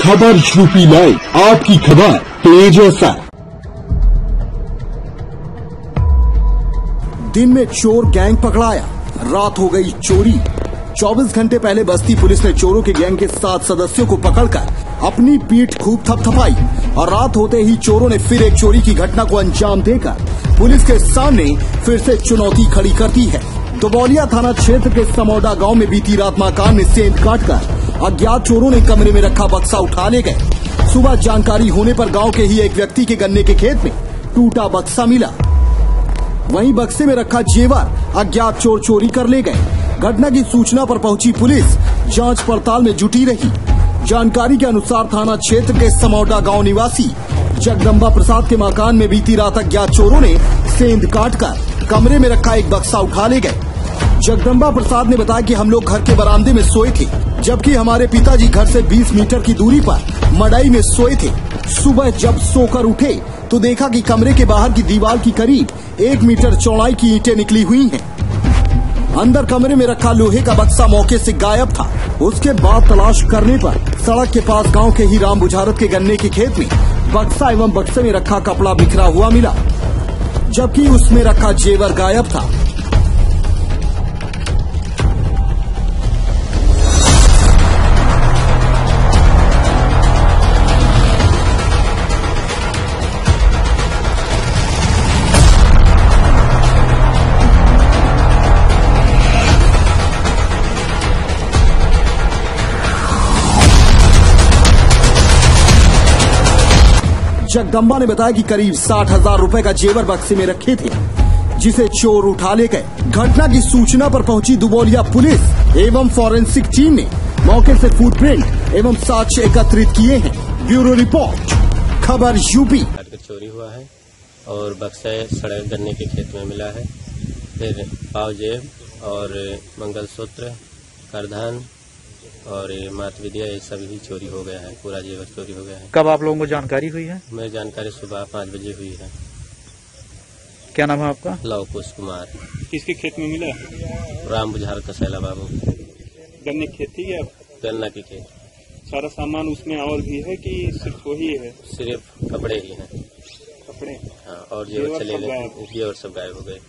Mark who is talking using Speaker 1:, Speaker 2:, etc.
Speaker 1: खबर UP live आपकी खबर तेज ऐसा
Speaker 2: दिन में चोर गैंग पकड़ाया, रात हो गई चोरी। 24 घंटे पहले बस्ती पुलिस ने चोरों के गैंग के सात सदस्यों को पकड़कर अपनी पीठ खूब थपथपाई और रात होते ही चोरों ने फिर एक चोरी की घटना को अंजाम देकर पुलिस के सामने फिर से चुनौती खड़ी कर दी है। दुबौलिया थाना क्षेत्र के समौडा गाँव में बीती रात मकान में सेंध काटकर अज्ञात चोरों ने कमरे में रखा बक्सा उठा ले गए। सुबह जानकारी होने पर गाँव के ही एक व्यक्ति के गन्ने के खेत में टूटा बक्सा मिला। वहीं बक्से में रखा जेवर अज्ञात चोर चोरी कर ले गए। घटना की सूचना पर पहुँची पुलिस। जाँच पड़ताल में जुटी रही। जानकारी के अनुसार थाना क्षेत्र के समौडा गाँव निवासी जगदम्बा प्रसाद के मकान में बीती रात अज्ञात चोरों ने सेंध काट कर कमरे में रखा एक बक्सा उठा ले गए। जगदम्बा प्रसाद ने बताया कि हम लोग घर के बरामदे में सोए थे, जबकि हमारे पिताजी घर से 20 मीटर की दूरी पर मड़ाई में सोए थे। सुबह जब सोकर उठे तो देखा कि कमरे के बाहर की दीवार की करीब एक मीटर चौड़ाई की ईटे निकली हुई हैं। अंदर कमरे में रखा लोहे का बक्सा मौके से गायब था। उसके बाद तलाश करने पर सड़क के पास गाँव के ही राम बुझारत के गन्ने के खेत में बक्सा एवं बक्से में रखा कपड़ा बिखरा हुआ मिला, जबकि उसमें रखा जेवर गायब था। जगदम्बा ने बताया कि करीब साठ हज़ार रूपए का जेवर बक्से में रखे थे, जिसे चोर उठा ले गए घटना की सूचना पर पहुँची दुबोलिया पुलिस एवं फॉरेंसिक टीम ने मौके से फुटप्रिंट एवं साक्ष्य एकत्रित किए हैं। ब्यूरो रिपोर्ट, खबर यूपी।
Speaker 3: चोरी हुआ है और बक्सा सड़क गन्ने के खेत में मिला है। फिर पाव जेब और मंगलसूत्र, करधन और ये मात विद्या ये सब भी चोरी हो गया है पूरा जेवर चोरी हो गया है।
Speaker 4: कब आप लोगों को जानकारी हुई है?
Speaker 3: मेरी जानकारी सुबह पाँच बजे हुई है।
Speaker 4: क्या नाम है आपका?
Speaker 3: लव कुश कुमार।
Speaker 5: किसके खेत में मिला?
Speaker 3: राम बुझार कसैला बाबू।
Speaker 5: गन्ने की खेती है
Speaker 3: गन्ना की खेत।
Speaker 5: सारा सामान उसमें और भी है कि सिर्फ़ वही है?
Speaker 3: सिर्फ़ कपड़े ही हैं।
Speaker 5: कपड़े?
Speaker 3: हाँ और जेवर चले गए। जेवर सब गायब हो गए।